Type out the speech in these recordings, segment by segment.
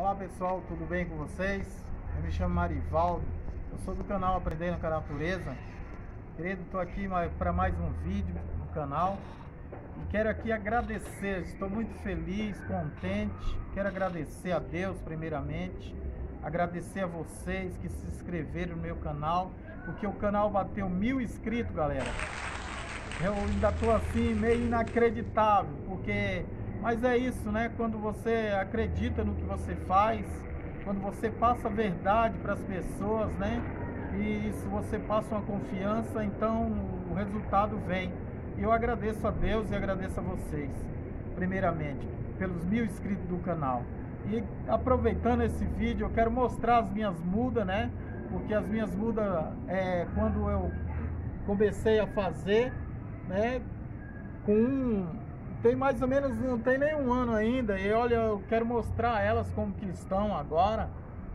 Olá pessoal, tudo bem com vocês? Eu me chamo Marivaldo, eu sou do canal Aprendendo com a Natureza. Querido, estou aqui para mais um vídeo no canal e quero aqui agradecer, estou muito feliz, contente. Quero agradecer a Deus primeiramente, agradecer a vocês que se inscreveram no meu canal, porque o canal bateu mil inscritos, galera. Eu ainda estou assim meio inacreditável, porque mas é isso, né? Quando você acredita no que você faz, quando você passa a verdade para as pessoas, né? E se você passa uma confiança, então o resultado vem. E eu agradeço a Deus e agradeço a vocês, primeiramente, pelos mil inscritos do canal. E aproveitando esse vídeo, eu quero mostrar as minhas mudas, né? Porque as minhas mudas, é, quando eu comecei a fazer, né? Com tem mais ou menos, não tem nem um ano ainda. E olha, eu quero mostrar elas como que estão agora.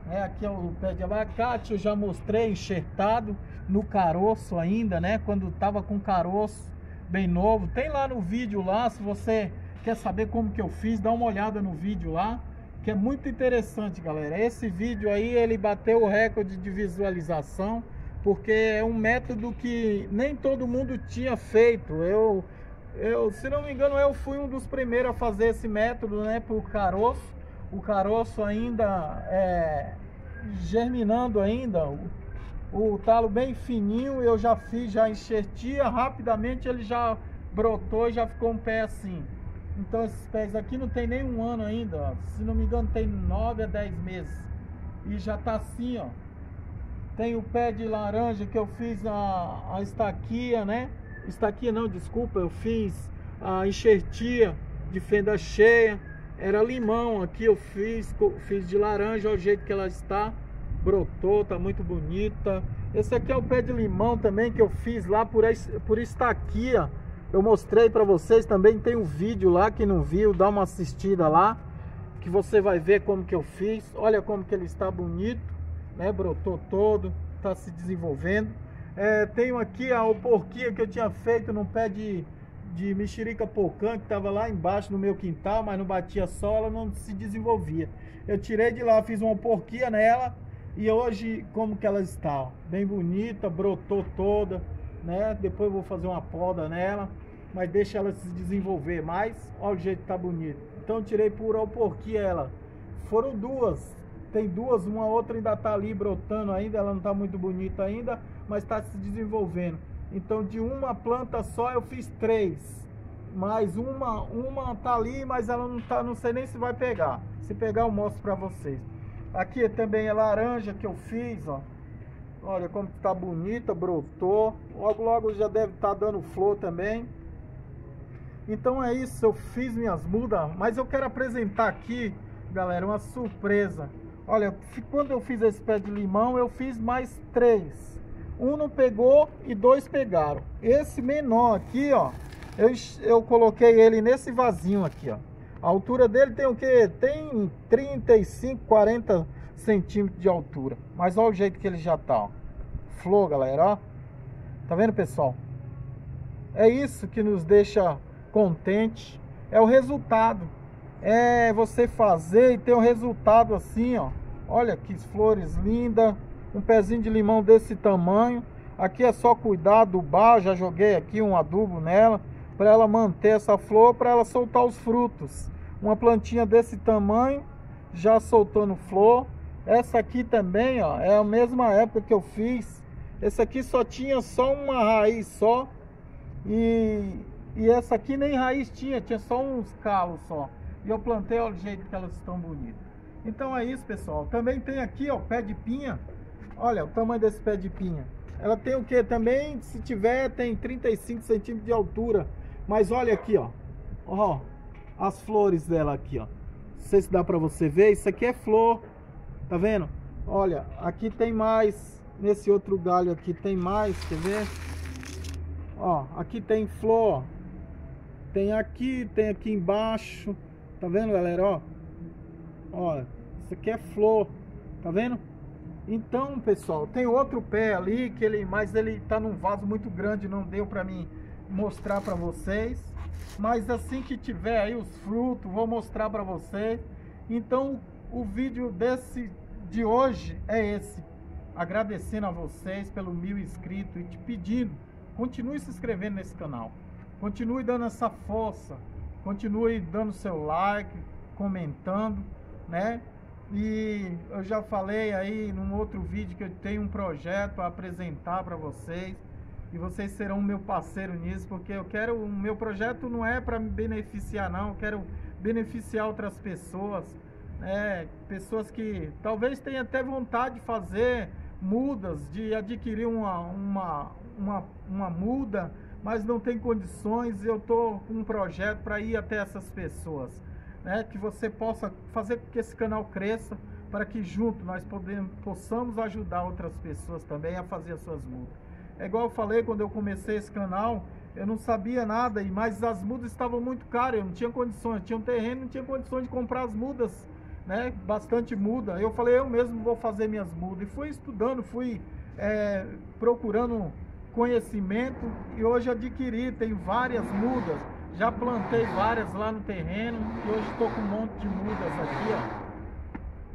É, aqui é o pé de abacate, eu já mostrei enxertado no caroço ainda, né? Quando tava com caroço bem novo. Tem lá no vídeo lá, se você quer saber como que eu fiz, dá uma olhada no vídeo lá, que é muito interessante, galera. Esse vídeo aí, ele bateu o recorde de visualização, porque é um método que nem todo mundo tinha feito. Eu eu, se não me engano, eu fui um dos primeiros a fazer esse método, né, para o caroço. O caroço ainda é, germinando ainda, o, o talo bem fininho, eu já fiz, já enxertia, rapidamente ele já brotou e já ficou um pé assim. Então esses pés aqui não tem nem um ano ainda, ó. se não me engano tem 9 a 10 meses. E já tá assim, ó. Tem o pé de laranja que eu fiz a, a estaquia, né? Está aqui não, desculpa, eu fiz a enxertia de fenda cheia. Era limão, aqui eu fiz, fiz de laranja, olha o jeito que ela está. Brotou, tá muito bonita. Esse aqui é o pé de limão também que eu fiz lá por, por estaquia. Eu mostrei para vocês também, tem um vídeo lá, que não viu, dá uma assistida lá. Que você vai ver como que eu fiz. Olha como que ele está bonito, né? Brotou todo, está se desenvolvendo. É, tenho aqui a porquinha que eu tinha feito no pé de, de mexerica pocã, que estava lá embaixo no meu quintal, mas não batia sol, ela não se desenvolvia. Eu tirei de lá, fiz uma porquinha nela e hoje como que ela está? Bem bonita, brotou toda, né? Depois vou fazer uma poda nela, mas deixa ela se desenvolver mais. Olha o jeito que tá bonito. Então tirei por porquinha ela. Foram duas, tem duas, uma outra ainda tá ali brotando ainda, ela não tá muito bonita ainda mas está se desenvolvendo. Então de uma planta só eu fiz três. Mais uma, uma tá ali, mas ela não tá, não sei nem se vai pegar. Se pegar eu mostro para vocês. Aqui também é laranja que eu fiz, ó. Olha como está bonita, brotou. Logo logo já deve estar tá dando flor também. Então é isso, eu fiz minhas mudas, mas eu quero apresentar aqui, galera, uma surpresa. Olha, quando eu fiz esse pé de limão, eu fiz mais três um não pegou e dois pegaram. Esse menor aqui, ó, eu, eu coloquei ele nesse vasinho aqui, ó. A altura dele tem o que? Tem 35, 40 centímetros de altura. Mas olha o jeito que ele já tá, ó. Flor, galera, ó. Tá vendo, pessoal? É isso que nos deixa contente. É o resultado. É você fazer e ter um resultado assim, ó. Olha que flores lindas um pezinho de limão desse tamanho. Aqui é só cuidar do bar, já joguei aqui um adubo nela, para ela manter essa flor, para ela soltar os frutos. Uma plantinha desse tamanho, já soltando flor. Essa aqui também, ó, é a mesma época que eu fiz. Esse aqui só tinha só uma raiz só. E, e essa aqui nem raiz tinha, tinha só uns calos só. E eu plantei, olha o jeito que elas estão bonitas. Então é isso, pessoal. Também tem aqui, ó, pé de pinha. Olha o tamanho desse pé de pinha. Ela tem o que também, se tiver, tem 35 centímetros de altura. Mas olha aqui, ó. Ó, as flores dela aqui, ó. Não sei se dá pra você ver. Isso aqui é flor. Tá vendo? Olha, aqui tem mais. Nesse outro galho aqui tem mais, quer ver? Ó, aqui tem flor. Tem aqui, tem aqui embaixo. Tá vendo, galera? Ó. Ó, isso aqui é flor. Tá vendo? Então, pessoal, tem outro pé ali que ele, mas ele tá num vaso muito grande, não deu para mim mostrar para vocês. Mas assim que tiver aí os frutos, vou mostrar para vocês. Então, o vídeo desse de hoje é esse. Agradecendo a vocês pelo mil inscritos e te pedindo, continue se inscrevendo nesse canal. Continue dando essa força, continue dando seu like, comentando, né? E eu já falei aí num outro vídeo que eu tenho um projeto para apresentar para vocês e vocês serão meu parceiro nisso, porque eu quero, o meu projeto não é para me beneficiar não, eu quero beneficiar outras pessoas, né? pessoas que talvez tenham até vontade de fazer mudas, de adquirir uma, uma, uma, uma muda, mas não tem condições, eu estou com um projeto para ir até essas pessoas, né? que você possa fazer com que esse canal cresça, para que junto nós podemos, possamos ajudar outras pessoas também a fazer as suas mudas. É igual eu falei quando eu comecei esse canal, eu não sabia nada, mas as mudas estavam muito caras, eu não tinha condições, tinha um terreno, não tinha condições de comprar as mudas, né? Bastante muda. Eu falei, eu mesmo vou fazer minhas mudas. E fui estudando, fui é, procurando conhecimento e hoje adquiri, tenho várias mudas. Já plantei várias lá no terreno e hoje estou com um monte de mudas aqui, ó.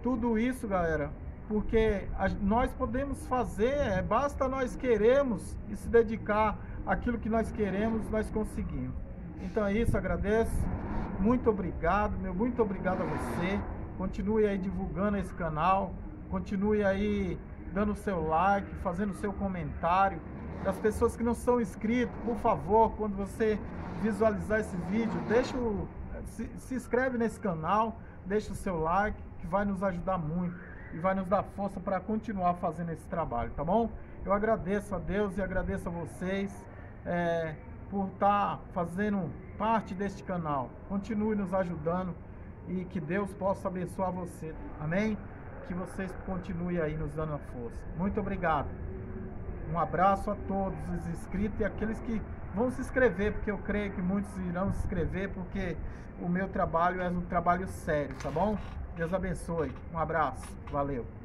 Tudo isso, galera, porque a, nós podemos fazer, é, basta nós queremos e se dedicar àquilo que nós queremos, nós conseguimos. Então é isso, agradeço. Muito obrigado, meu, muito obrigado a você. Continue aí divulgando esse canal, continue aí dando seu like, fazendo seu comentário. Das pessoas que não são inscritos, por favor, quando você visualizar esse vídeo, deixa o, se, se inscreve nesse canal, deixa o seu like, que vai nos ajudar muito e vai nos dar força para continuar fazendo esse trabalho, tá bom? Eu agradeço a Deus e agradeço a vocês é, por estar tá fazendo parte deste canal. Continue nos ajudando e que Deus possa abençoar você, amém? Que vocês continuem aí nos dando a força. Muito obrigado. Um abraço a todos os inscritos e aqueles que vão se inscrever, porque eu creio que muitos irão se inscrever, porque o meu trabalho é um trabalho sério, tá bom? Deus abençoe. Um abraço. Valeu.